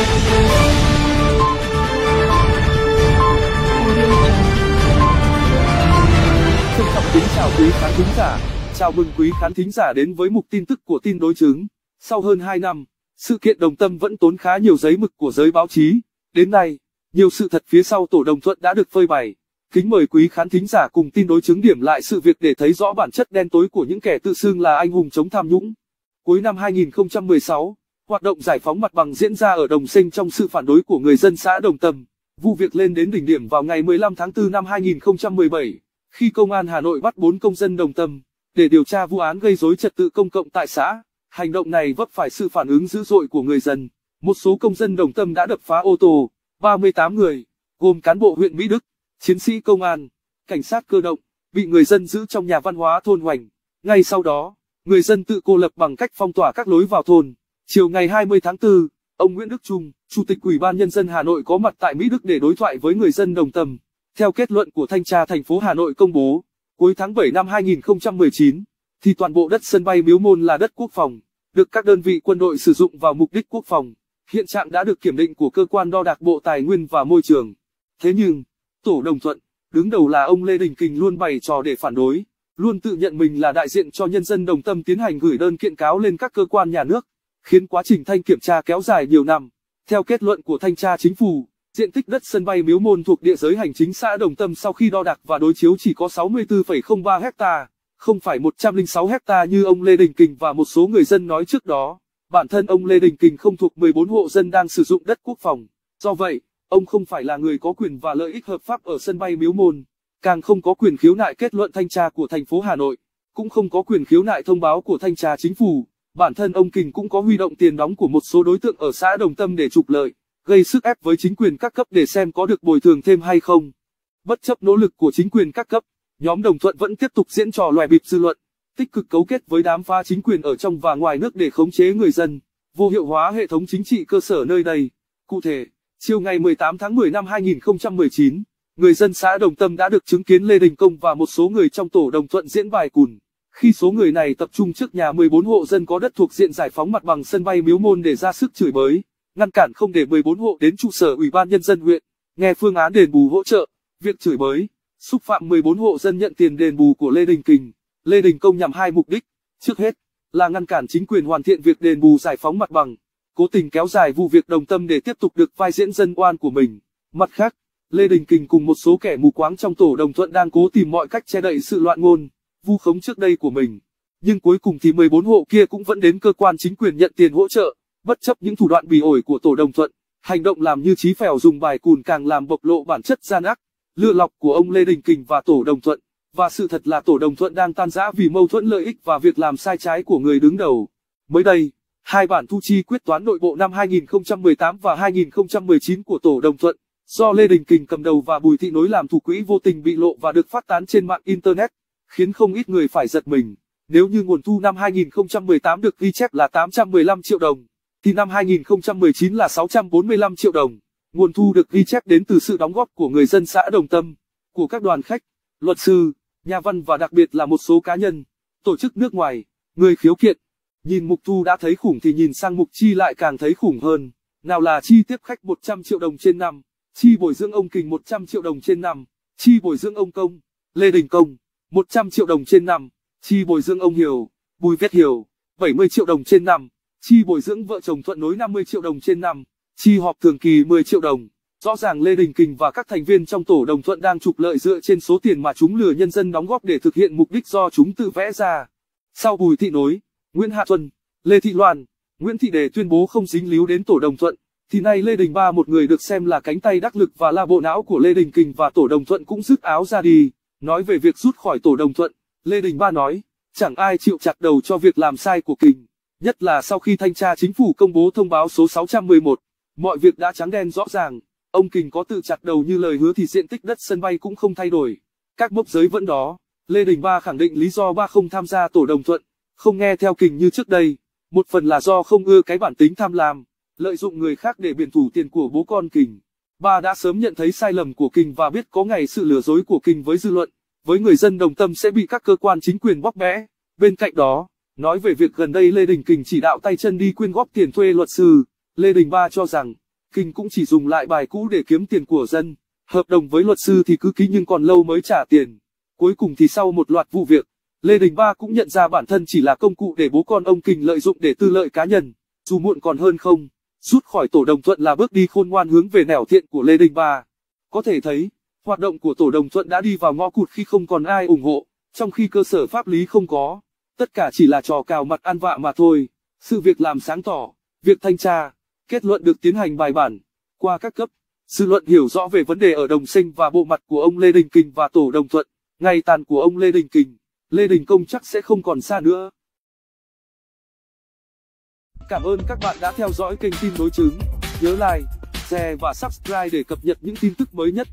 Trân trọng kính chào quý khán thính giả. Chào mừng quý khán thính giả đến với mục tin tức của tin đối chứng. Sau hơn 2 năm, sự kiện đồng tâm vẫn tốn khá nhiều giấy mực của giới báo chí. Đến nay, nhiều sự thật phía sau tổ đồng thuận đã được phơi bày. Kính mời quý khán thính giả cùng tin đối chứng điểm lại sự việc để thấy rõ bản chất đen tối của những kẻ tự xưng là anh hùng chống tham nhũng. Cuối năm 2016, hoạt động giải phóng mặt bằng diễn ra ở Đồng Sinh trong sự phản đối của người dân xã Đồng Tâm. Vụ việc lên đến đỉnh điểm vào ngày 15 tháng 4 năm 2017, khi công an Hà Nội bắt 4 công dân Đồng Tâm để điều tra vụ án gây rối trật tự công cộng tại xã. Hành động này vấp phải sự phản ứng dữ dội của người dân. Một số công dân Đồng Tâm đã đập phá ô tô, 38 người, gồm cán bộ huyện Mỹ Đức, chiến sĩ công an, cảnh sát cơ động, bị người dân giữ trong nhà văn hóa thôn Hoành. Ngay sau đó, người dân tự cô lập bằng cách phong tỏa các lối vào thôn. Chiều ngày 20 tháng 4, ông Nguyễn Đức Trung, Chủ tịch Ủy ban Nhân dân Hà Nội có mặt tại Mỹ Đức để đối thoại với người dân đồng tâm. Theo kết luận của Thanh tra thành phố Hà Nội công bố, cuối tháng 7 năm 2019, thì toàn bộ đất sân bay Miếu Môn là đất quốc phòng, được các đơn vị quân đội sử dụng vào mục đích quốc phòng. Hiện trạng đã được kiểm định của cơ quan đo đạc Bộ Tài nguyên và Môi trường. Thế nhưng, Tổ đồng thuận, đứng đầu là ông Lê Đình Kình luôn bày trò để phản đối, luôn tự nhận mình là đại diện cho nhân dân đồng tâm tiến hành gửi đơn kiện cáo lên các cơ quan nhà nước, khiến quá trình thanh kiểm tra kéo dài nhiều năm. Theo kết luận của thanh tra chính phủ, diện tích đất sân bay Miếu Môn thuộc địa giới hành chính xã Đồng Tâm sau khi đo đạc và đối chiếu chỉ có 64,03 hecta, không phải 106 hecta như ông Lê Đình Kình và một số người dân nói trước đó. Bản thân ông Lê Đình Kình không thuộc 14 hộ dân đang sử dụng đất quốc phòng. Do vậy, Ông không phải là người có quyền và lợi ích hợp pháp ở sân bay Miếu Môn, càng không có quyền khiếu nại kết luận thanh tra của thành phố Hà Nội, cũng không có quyền khiếu nại thông báo của thanh tra chính phủ. Bản thân ông Kình cũng có huy động tiền đóng của một số đối tượng ở xã Đồng Tâm để trục lợi, gây sức ép với chính quyền các cấp để xem có được bồi thường thêm hay không. Bất chấp nỗ lực của chính quyền các cấp, nhóm Đồng Thuận vẫn tiếp tục diễn trò loài bịp dư luận, tích cực cấu kết với đám phá chính quyền ở trong và ngoài nước để khống chế người dân, vô hiệu hóa hệ thống chính trị cơ sở nơi đây. Cụ thể, Chiều ngày 18 tháng 10 năm 2019, người dân xã Đồng Tâm đã được chứng kiến Lê Đình Công và một số người trong tổ đồng thuận diễn bài cùn. Khi số người này tập trung trước nhà 14 hộ dân có đất thuộc diện giải phóng mặt bằng sân bay Miếu Môn để ra sức chửi bới, ngăn cản không để 14 hộ đến trụ sở Ủy ban Nhân dân huyện, nghe phương án đền bù hỗ trợ, việc chửi bới, xúc phạm 14 hộ dân nhận tiền đền bù của Lê Đình Kình, Lê Đình Công nhằm hai mục đích, trước hết, là ngăn cản chính quyền hoàn thiện việc đền bù giải phóng mặt bằng, cố tình kéo dài vụ việc đồng tâm để tiếp tục được vai diễn dân oan của mình. Mặt khác, Lê Đình Kình cùng một số kẻ mù quáng trong tổ đồng thuận đang cố tìm mọi cách che đậy sự loạn ngôn, vu khống trước đây của mình. Nhưng cuối cùng thì 14 hộ kia cũng vẫn đến cơ quan chính quyền nhận tiền hỗ trợ, bất chấp những thủ đoạn bỉ ổi của tổ đồng thuận. Hành động làm như trí phèo dùng bài cùn càng làm bộc lộ bản chất gian ác, lừa lọc của ông Lê Đình Kình và tổ đồng thuận. Và sự thật là tổ đồng thuận đang tan rã vì mâu thuẫn lợi ích và việc làm sai trái của người đứng đầu. Mới đây, Hai bản thu chi quyết toán nội bộ năm 2018 và 2019 của Tổ Đồng Thuận, do Lê Đình Kình cầm đầu và Bùi Thị Nối làm thủ quỹ vô tình bị lộ và được phát tán trên mạng Internet, khiến không ít người phải giật mình. Nếu như nguồn thu năm 2018 được ghi chép là 815 triệu đồng, thì năm 2019 là 645 triệu đồng. Nguồn thu được ghi chép đến từ sự đóng góp của người dân xã Đồng Tâm, của các đoàn khách, luật sư, nhà văn và đặc biệt là một số cá nhân, tổ chức nước ngoài, người khiếu kiện. Nhìn Mục Thu đã thấy khủng thì nhìn sang Mục Chi lại càng thấy khủng hơn. Nào là chi tiếp khách 100 triệu đồng trên năm, chi bồi dưỡng ông Kình 100 triệu đồng trên năm, chi bồi dưỡng ông Công, Lê Đình Công, 100 triệu đồng trên năm, chi bồi dưỡng ông Hiểu, Bùi Viết Hiểu, 70 triệu đồng trên năm, chi bồi dưỡng vợ chồng Thuận Nối 50 triệu đồng trên năm, chi họp thường kỳ 10 triệu đồng. Rõ ràng Lê Đình Kình và các thành viên trong tổ đồng thuận đang trục lợi dựa trên số tiền mà chúng lừa nhân dân đóng góp để thực hiện mục đích do chúng tự vẽ ra. Sau Bùi Thị Nối, Nguyễn Hạ Tuân, Lê Thị Loan, Nguyễn Thị Đề tuyên bố không dính líu đến tổ đồng thuận, thì nay Lê Đình Ba một người được xem là cánh tay đắc lực và là bộ não của Lê Đình Kình và tổ đồng thuận cũng rứt áo ra đi. Nói về việc rút khỏi tổ đồng thuận, Lê Đình Ba nói, chẳng ai chịu chặt đầu cho việc làm sai của Kình, nhất là sau khi thanh tra chính phủ công bố thông báo số 611, mọi việc đã trắng đen rõ ràng, ông Kình có tự chặt đầu như lời hứa thì diện tích đất sân bay cũng không thay đổi, các mốc giới vẫn đó. Lê Đình Ba khẳng định lý do ba không tham gia tổ đồng thuận, không nghe theo Kình như trước đây, một phần là do không ưa cái bản tính tham lam, lợi dụng người khác để biển thủ tiền của bố con Kình. Ba đã sớm nhận thấy sai lầm của Kình và biết có ngày sự lừa dối của Kình với dư luận, với người dân đồng tâm sẽ bị các cơ quan chính quyền bóc bẽ. Bên cạnh đó, nói về việc gần đây Lê Đình Kình chỉ đạo tay chân đi quyên góp tiền thuê luật sư, Lê Đình Ba cho rằng, Kinh cũng chỉ dùng lại bài cũ để kiếm tiền của dân. Hợp đồng với luật sư thì cứ ký nhưng còn lâu mới trả tiền. Cuối cùng thì sau một loạt vụ việc, Lê Đình Ba cũng nhận ra bản thân chỉ là công cụ để bố con ông Kinh lợi dụng để tư lợi cá nhân. Dù muộn còn hơn không, rút khỏi tổ đồng thuận là bước đi khôn ngoan hướng về nẻo thiện của Lê Đình Ba. Có thể thấy, hoạt động của tổ đồng thuận đã đi vào ngõ cụt khi không còn ai ủng hộ, trong khi cơ sở pháp lý không có. Tất cả chỉ là trò cào mặt ăn vạ mà thôi. Sự việc làm sáng tỏ, việc thanh tra, kết luận được tiến hành bài bản, qua các cấp. Dư luận hiểu rõ về vấn đề ở Đồng Sinh và bộ mặt của ông Lê Đình Kình và tổ đồng thuận, ngày tàn của ông Lê Đình Kình, Lê Đình Công chắc sẽ không còn xa nữa. Cảm ơn các bạn đã theo dõi kênh tin đối chứng. Nhớ like, share và subscribe để cập nhật những tin tức mới nhất.